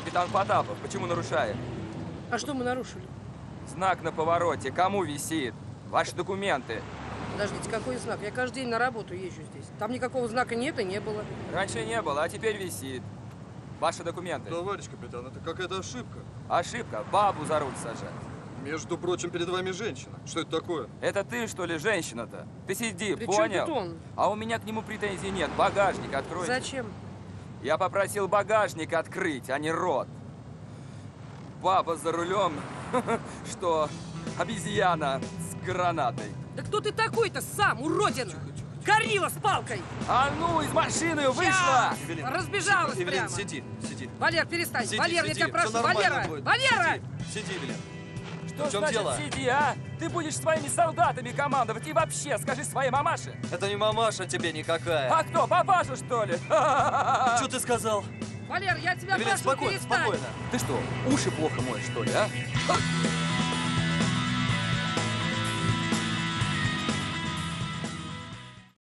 капитан Потапов. Почему нарушает? А что мы нарушили? Знак на повороте. Кому висит? Ваши документы. Подождите, какой знак? Я каждый день на работу езжу здесь. Там никакого знака нет и не было. Раньше не было, а теперь висит. Ваши документы. Товарищ капитан, это какая-то ошибка. Ошибка. Бабу за руль сажать. Между прочим, перед вами женщина. Что это такое? Это ты, что ли, женщина-то? Ты сиди, При чем понял? тут он? А у меня к нему претензий нет. Багажник открой. Зачем? Я попросил багажник открыть, а не рот. Баба за рулем, что обезьяна с гранатой. Да кто ты такой-то сам, уродина? Горилла с палкой! А ну, из машины вышла! Эвелин, Разбежалась Эвелин, прямо. сиди, сиди. Валер, перестань! Сиди, Валер, я сиди, тебя прошу! Валера! будет. Валера! Сиди, сиди, Эвелин. Что В чем значит дело? сиди, а? Ты будешь своими солдатами командовать и вообще скажи своей мамаше. Это не мамаша тебе никакая. А кто, папаша, что ли? Что ты сказал? Валер, я тебя Эвелин, прошу, спокойно, перестань! спокойно. Ты что, уши плохо моешь, что ли, а?